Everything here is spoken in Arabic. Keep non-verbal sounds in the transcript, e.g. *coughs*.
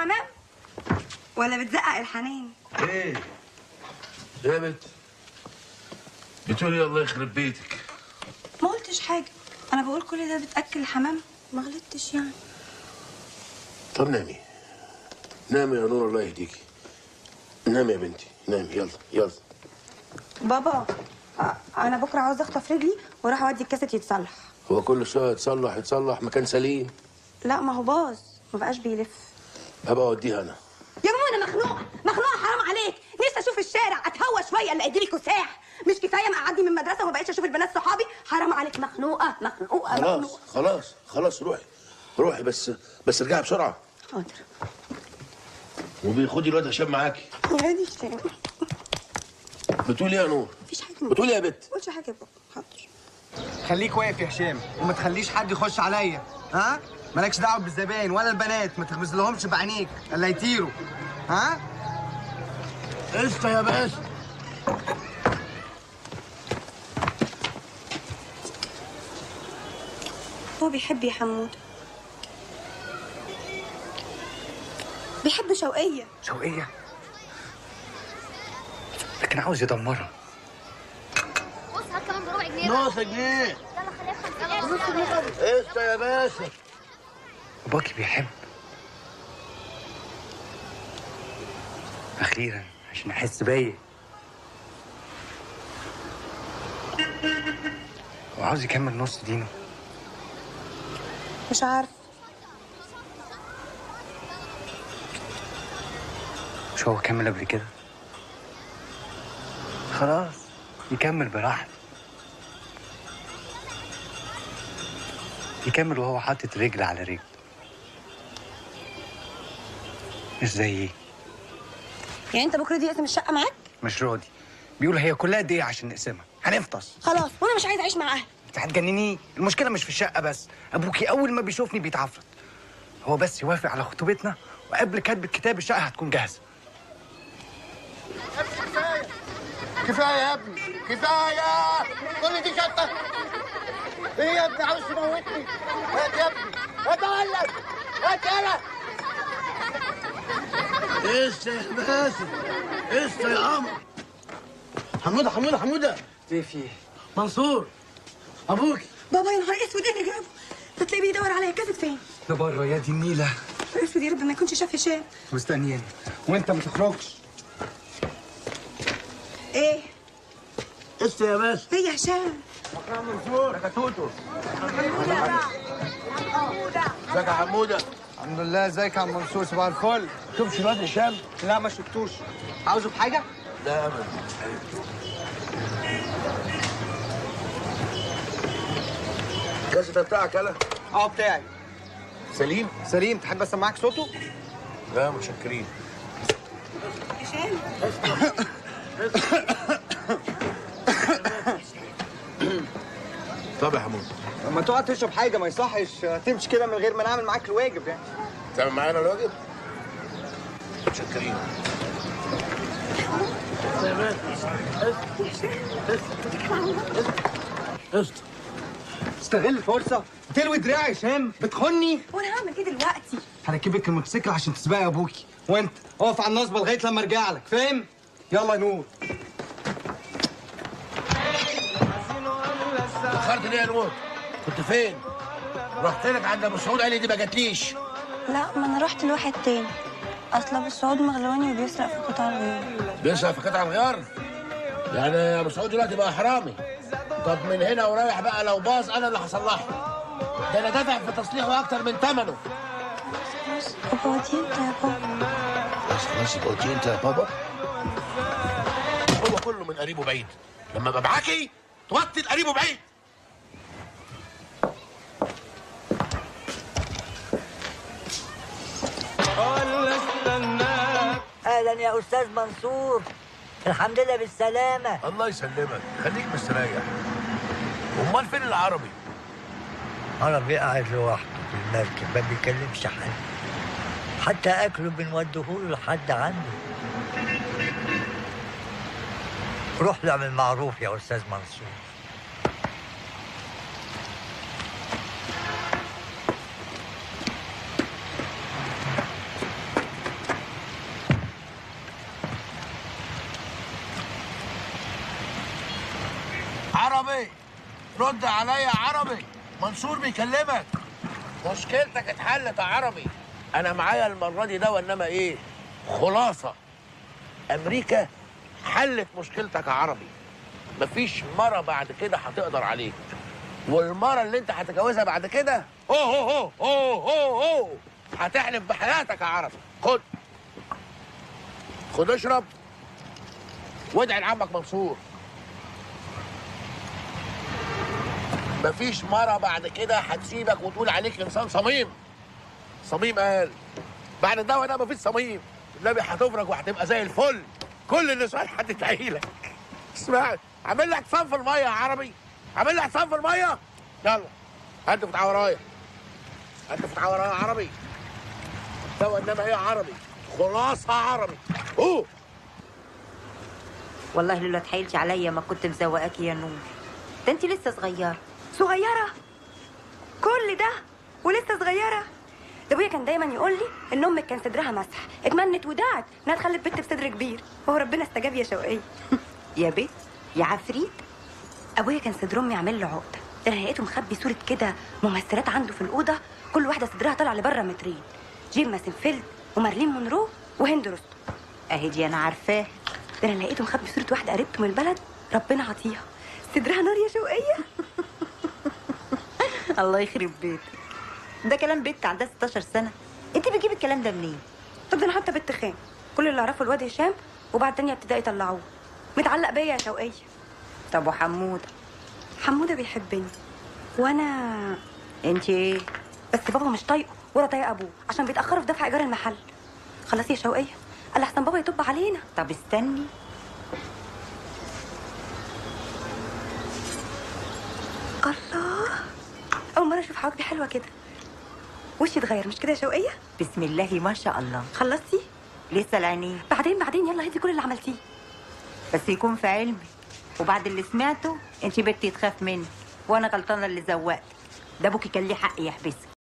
الحمام ولا بتزقق الحنان إيه. يا بنت بتقولي الله يخرب بيتك. ما قلتش حاجة. أنا بقول كل ده بتأكل الحمام؟ ما غلطتش يعني. طب نامي. نامي يا نور الله يهديكي. نامي يا بنتي. نامي. يلا يلا. بابا أنا بكرة عاوز أخطف رجلي وأروح أودي الكاسيت يتصلح. هو كل شوية يتصلح يتصلح مكان سليم. لا ما هو باظ. ما بقاش بيلف. هبقى أوديها أنا. يا ماما أنا مخنوقة. مخنوقة حرام عليك. نفسي أشوف الشارع. أتهوى شوية اللي اديلي كساح. مش كفاية مقعدني من المدرسة وما بقتش أشوف البنات صحابي. حرام عليك. مخنوقة مخنوقة خلاص مخنوقة. خلاص خلاص روحي. روحي بس بس ارجعي بسرعة. حاضر. وخدي الواد هشام معاكي. يا دي الشام بتقولي إيه يا نور؟ مفيش حاجة. بتقولي إيه يا بت؟ ما قلتش حاجة يا بابا. حاضر. خليك واقف يا هشام. وما تخليش حد يخش عليا. ها؟ مالكش دعوة بالزباين ولا البنات ما تغمز لهمش بعينيك الا يطيروا. ها؟ قشطة يا باشا. هو بيحب يا حمود. بيحب شوقية. شوقية؟ لكن عاوز يدمرها. بص هات كمان بربع جنيه. نص جنيه. يلا خليها بخمسة نص جنيه قشطة يا باشا. باباكي بيحب. أخيرا عشان أحس بيا. وعاوز يكمل نص دينه. مش عارف. مش هو كمل قبل كده؟ خلاص يكمل براحته. يكمل وهو حاطط رجل على رجل. مش زيي يعني أنت بكرة دي أقسم الشقة معاك؟ مش راضي. بيقول هي كلها قد إيه عشان نقسمها. هنفطس. خلاص وأنا مش عايز أعيش مع أهلي. أنت هتجنني؟ المشكلة مش في الشقة بس. ابوكي أول ما بيشوفني بيتعفرت. هو بس يوافق على خطوبتنا وقبل كتب الكتاب الشقة هتكون جاهزة. كفاية يا ابني. كفاية. كل دي شطة. إيه يا ابني؟ عاوز تموتني؟ هات يا ابني. هات أقول قشطه يا باشا قشطه يا قمر حمودة حمودة حمودة. إيه في. إيه منصور. أبوك. بابا يا نهار أسود. إيه اللي جابه؟ ده تلاقيه بيدور عليا. كاسيت فين؟ ده بره يا دي النيلة. أسود يا رب ما يكونش شاف هشام. مستنياني. وأنت ما تخرجش. إيه؟ قشطه يا باشا. هي هشام؟ ازيك يا حمودة. الحمد لله إزيك يا عم منصور؟ صباح الفل. شوفش الواد هشام لا ما شفتوش. عاوزه بحاجه لا ابدا الكاسيت بتاعك يلا. آه بتاعي. سليم؟ سليم تحب أسمعك صوته؟ لا متشكرين. هشام *coughs* طب يا حمود. لما تقعد تشرب حاجة ما يصحش تمشي كده من غير ما نعمل معاك الواجب يعني. تعمل معانا الواجب؟ متشكرين استغل الفرصة. تلوي دراعي يا هشام. بتخني؟ وأنا هعمل إيه دلوقتي؟ هركبك الموتوسيكل عشان تسبقي أبوكي. وأنت اقف على النصبه لغاية لما أرجع لك. فاهم؟ يلا يا نور. اتاخرت ليه يا نور؟ كنت فين؟ رحت لك عند أبو سعود؟ قال لي دي ما جاتليش. لا ما أنا رحت لواحد تاني. أصل أبو سعود مغلوني وبيسرق في قطع الغيار. بيسرق في قطع الغيار؟ يعني أبو سعود دلوقتي بقى حرامي. طب من هنا ورايح بقى لو باظ أنا اللي هصلحه. ده أنا دافع في تصليحه أكتر من ثمنه خلاص ودي انت يا بابا. بس خلاص يبقى قلت انت يا بابا. هو كله من قريبه بعيد. لما ابقى معاكي توطي قريبه بعيد. أهلا يا أستاذ منصور. الحمد لله بالسلامة. الله يسلمك. خليك مستريح. أمال فين العربي؟ عربي قاعد لوحده في المركب ما بيكلمش حد. حتى أكله بنوديهوله لحد عنده. روح له معروف يا أستاذ منصور. عربي. رد عليا يا عربي. منصور بيكلمك. مشكلتك اتحلت يا عربي. أنا معايا المرة دي ده وإنما إيه؟ خلاصة. أمريكا حلت مشكلتك يا عربي. مفيش مرة بعد كده هتقدر عليك. والمرة اللي أنت هتتجوزها بعد كده أوه أوه أوه أوه أوه هتحلف بحياتك يا عربي. خد. خد اشرب. وادعي لعمك منصور. مفيش مرة بعد كده هتسيبك وتقول عليك إنسان صميم. صميم قال بعد الدواء ده مفيش صميم. النبي هتفرج وهتبقى زي الفل. كل النسوان هتدعي لك. اسمع عامل لك حصان في المية يا عربي. عامل لك حصان في المية. يلا انت فتح ورايا. انت فتح ورايا يا عربي. دواء انما يا عربي. خلاصة عربي. اوه والله لولا تحايلتي عليا ما كنت مزوقاكي يا نور. ده انت لسه صغيره صغيرة. كل ده ولسه صغيرة. ده أبويا كان دايما يقول لي إن أمك كان صدرها مسح. اتمنت ودعت إنها تخلف بنت بصدر كبير. وهو ربنا استجاب يا شوقية. *laughs* يا بيت يا عفريت. أبويا كان صدر أمي عامل له عقدة. ده أنا لقيته مخبي صورة كده ممثلات عنده في الأوضة. كل واحدة صدرها طالع لبره مترين. جين مانسفيلد ومارلين مونرو وهند رستم. أهي دي أنا عارفاه ده أنا لقيته مخبي صورة واحدة قريبته من البلد. ربنا عطيها. صدرها نار يا شوقية. *laughs* الله يخرب بيتك ده كلام بنت عندها 16 سنة. انت بتجيب الكلام ده منين؟ طب ده أنا حتى بنت خام. كل اللي اعرفه الواد هشام وبعد تانية ابتدائي طلعوه متعلق بيا يا شوقية. طب وحمودة؟ حمودة بيحبني. وأنا انت إيه؟ بس بابا مش طايقه ولا طايق ابوه عشان بيتأخروا في دفع إيجار المحل. خلاص يا شوقية قال أحسن بابا يطب علينا. طب استني. الله! أول مرة أشوف حواجبي حلوة كده. وشي اتغير مش كده يا شوقية؟ بسم الله ما شاء الله. خلصتي؟ لسه العينين. بعدين بعدين يلا هدي كل اللي عملتيه. بس يكون في علمي. وبعد اللي سمعته انت بنتي تخاف مني وأنا غلطانة اللي زوقت. ده ابوكي كان ليه حق يحبسك.